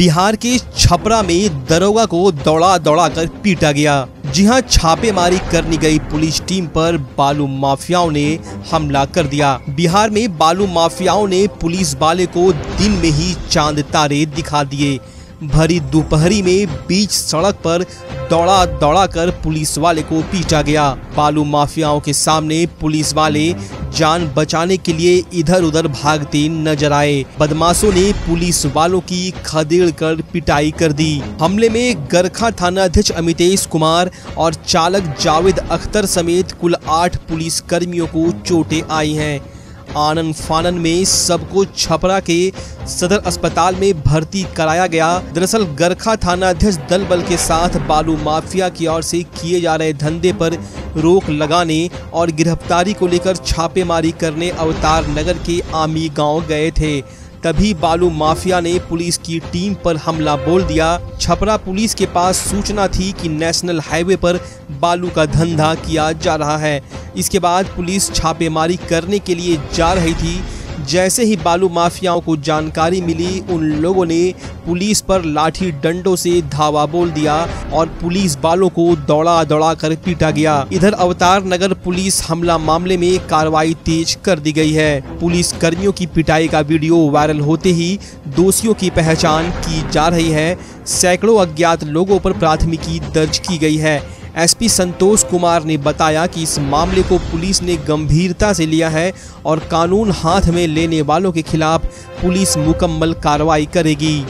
बिहार के छपरा में दरोगा को दौड़ा दौड़ा कर पीटा गया। जी छापेमारी करने गई पुलिस टीम पर। बालू माफियाओं ने हमला कर दिया। बिहार में बालू माफियाओं ने पुलिस वाले को दिन में ही चाँद तारे दिखा दिए। भरी दोपहरी में बीच सड़क पर दौड़ा दौड़ा कर पुलिस वाले को पीटा गया। बालू माफियाओं के सामने पुलिस वाले जान बचाने के लिए इधर उधर भागते नज़र आए। बदमाशों ने पुलिस वालों की खदेड़ कर पिटाई कर दी। हमले में गरखा थाना अध्यक्ष अमितेश कुमार और चालक जावेद अख्तर समेत कुल आठ पुलिस कर्मियों को चोटें आई हैं। आनंद फानन में सबको छपरा के सदर अस्पताल में भर्ती कराया गया। दरअसल गरखा थाना अध्यक्ष दल बल के साथ बालू माफिया की ओर से किए जा रहे धंधे पर रोक लगाने और गिरफ्तारी को लेकर छापेमारी करने अवतार नगर के आमी गाँव गए थे। तभी बालू माफिया ने पुलिस की टीम पर हमला बोल दिया। छपरा पुलिस के पास सूचना थी कि नेशनल हाईवे पर बालू का धंधा किया जा रहा है। इसके बाद पुलिस छापेमारी करने के लिए जा रही थी। जैसे ही बालू माफियाओं को जानकारी मिली, उन लोगों ने पुलिस पर लाठी डंडों से धावा बोल दिया और पुलिस वालों को दौड़ा दौड़ा कर पीटा गया। इधर अवतार नगर पुलिस हमला मामले में कार्रवाई तेज कर दी गई है। पुलिस कर्मियों की पिटाई का वीडियो वायरल होते ही दोषियों की पहचान की जा रही है। सैकड़ों अज्ञात लोगों पर प्राथमिकी दर्ज की गई है। एसपी संतोष कुमार ने बताया कि इस मामले को पुलिस ने गंभीरता से लिया है और कानून हाथ में लेने वालों के खिलाफ पुलिस मुकम्मल कार्रवाई करेगी।